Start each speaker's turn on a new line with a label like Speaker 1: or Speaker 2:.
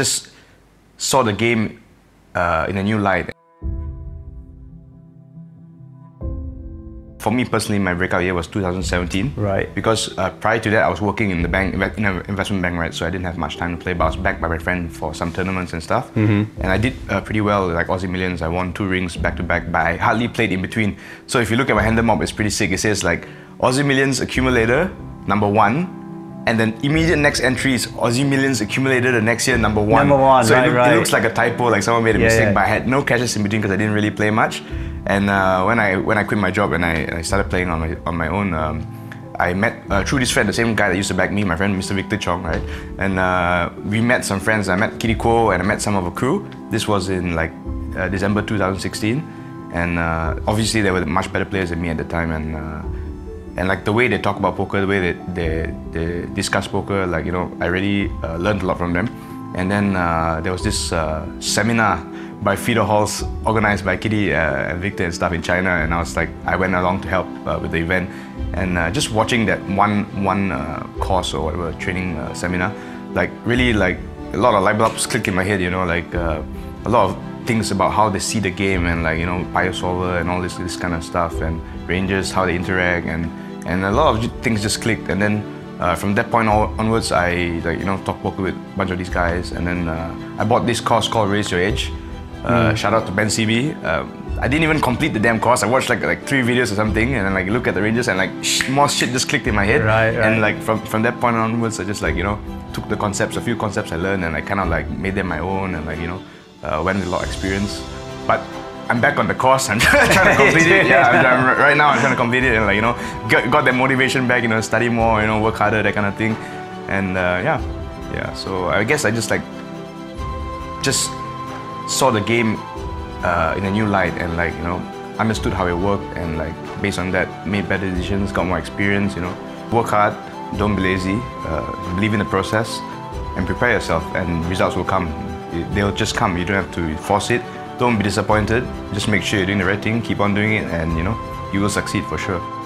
Speaker 1: just saw the game uh, in a new light. For me personally, my breakout year was 2017.
Speaker 2: Right.
Speaker 1: Because uh, prior to that, I was working in the bank, in an investment bank, right? So I didn't have much time to play, but I was backed by my friend for some tournaments and stuff. Mm-hmm. And I did uh, pretty well, like Aussie Millions. I won two rings back to back, but I hardly played in between. So if you look at my Hendon Mob, it's pretty sick. It says like Aussie Millions accumulator number one, and then immediate next entry is Aussie Millions accumulated the next year number one.
Speaker 2: Number one,
Speaker 1: so
Speaker 2: right,
Speaker 1: it, look,
Speaker 2: right.
Speaker 1: it looks like a typo, like someone made a
Speaker 2: Yeah,
Speaker 1: mistake,
Speaker 2: yeah.
Speaker 1: but I had no catches in between because I didn't really play much. And uh, when I when I quit my job and I, I started playing on my on my own, um, I met uh, through this friend, the same guy that used to back me, my friend Mr. Victor Chong, right? And uh, we met some friends. I met Kitty Kuo and I met some of a crew. This was in like uh, December 2016, and uh, obviously they were much better players than me at the time, and. And like the way they talk about poker, the way they, they, they discuss poker, like you know, I really uh, learned a lot from them. And then uh, there was this uh, seminar by Fedor Holz organized by Kitty uh, and Victor and stuff in China, and I was like, I went along to help uh, with the event, and uh, just watching that one one course or whatever training seminar, like really like a lot of light bulbs click in my head, you know, like a lot of things about how they see the game and like you know Pio Solver and all this this kind of stuff and Rangers how they interact and and a lot of things just clicked and then uh, from that point onwards I like you know talk poker with a bunch of these guys and then uh, I bought this course called Raise Your Edge. Uh, Shout out to Ben CB. Um, I didn't even complete the damn course. I watched like like three videos or something, and then like look at the Rangers, and like sh- more shit just clicked in my head.
Speaker 2: Right, right.
Speaker 1: And like from from that point onwards, I just like you know took the concepts, a few concepts I learned, and I kind of like made them my own, and like you know uh, went with a lot of experience. But I'm back on the course. I'm trying to complete it. Yeah, I'm, I'm- right now I'm trying to complete it, and like you know got, got that motivation back. You know, study more. You know, work harder, that kind of thing. And uh, yeah, yeah. So I guess I just like just saw the game uh, in a new light and like you know understood how it worked and like based on that made better decisions got more experience you know work hard don't be lazy uh, believe in the process and prepare yourself and results will come they'll just come you don't have to force it don't be disappointed. Just make sure you're doing the right thing. Keep on doing it and you know you will succeed for sure